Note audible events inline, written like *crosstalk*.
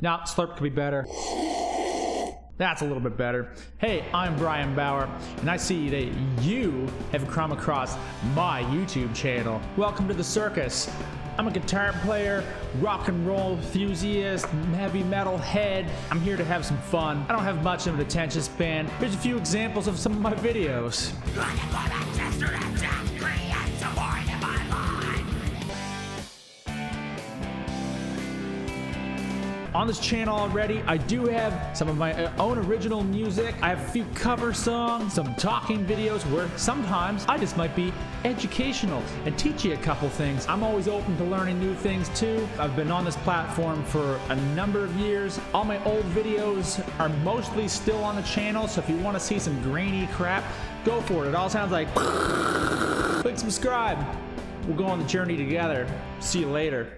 Now, slurp could be better. That's a little bit better. Hey, I'm Brian Bower, and I see that you have come across my YouTube channel. Welcome to the circus. I'm a guitar player, rock and roll enthusiast, heavy metal head. I'm here to have some fun. I don't have much of an attention span. Here's a few examples of some of my videos. On this channel already. I do have some of my own original music. I have a few cover songs, some talking videos where sometimes I just might be educational and teach you a couple things. I'm always open to learning new things too. I've been on this platform for a number of years. All my old videos are mostly still on the channel, so if you want to see some grainy crap, go for it. It all sounds like *laughs* click subscribe. We'll go on the journey together. See you later.